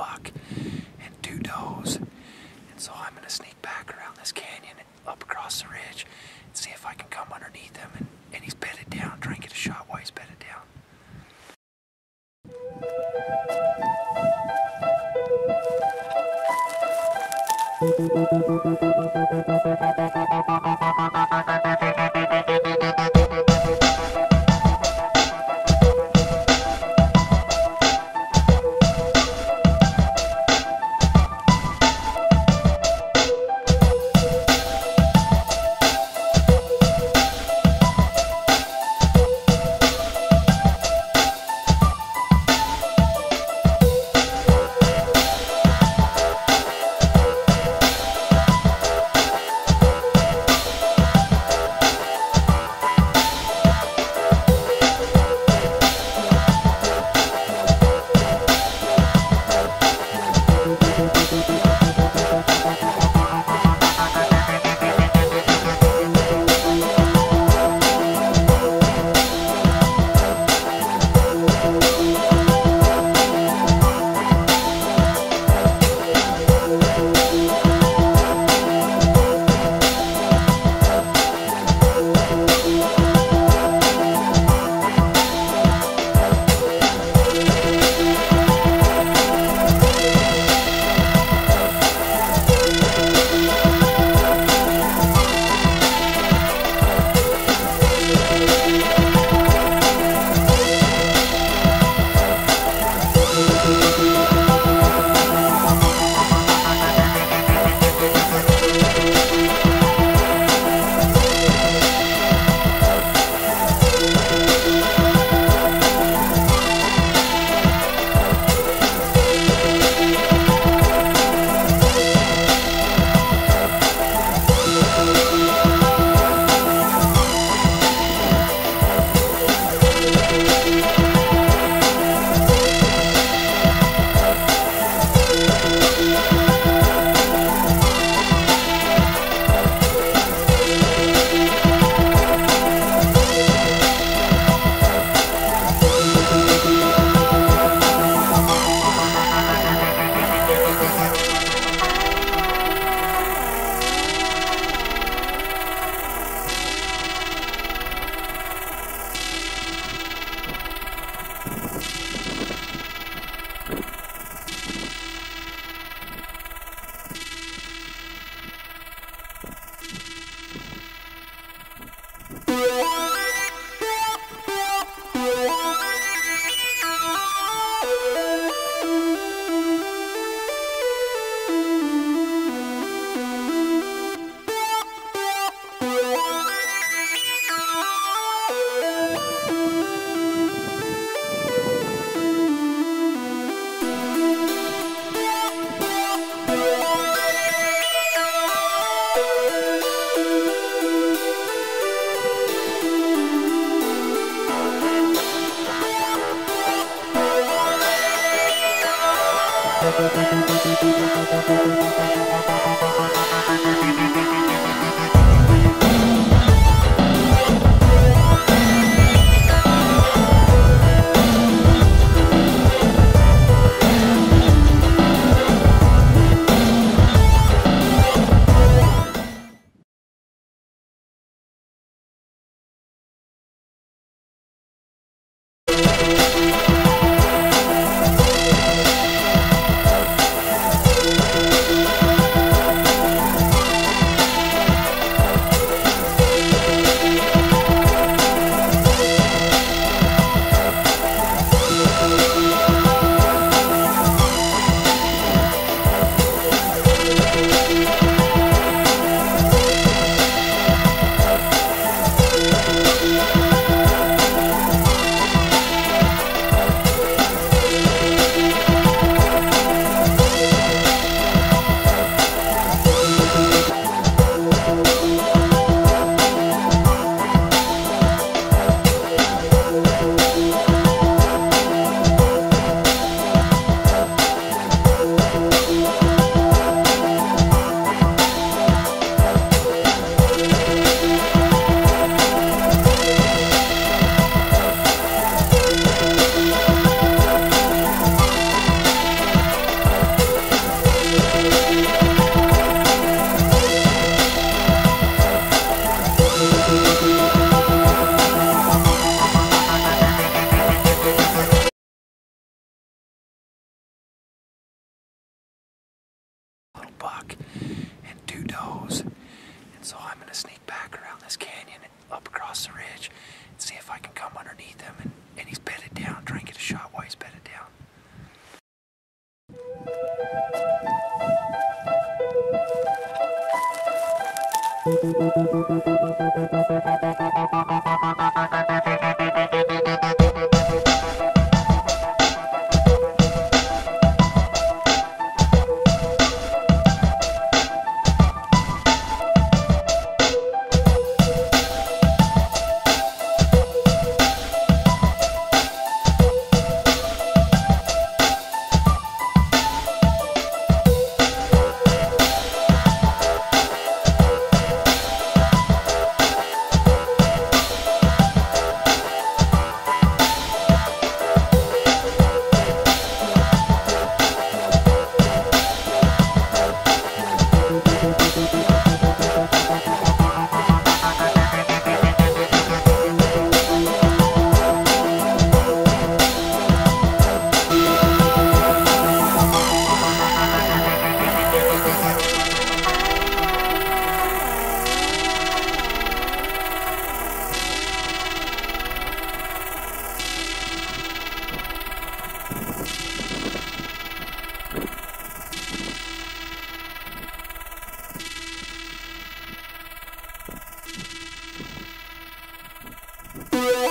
buck and two does. And so I'm gonna sneak back around this canyon up across the ridge and see if I can come underneath him and, and he's bedded down, try and get a shot while he's bedded down. Thank you. up across the ridge and see if I can come underneath him. And, and he's bedded down. trying to get a shot while he's bedded down. Yeah.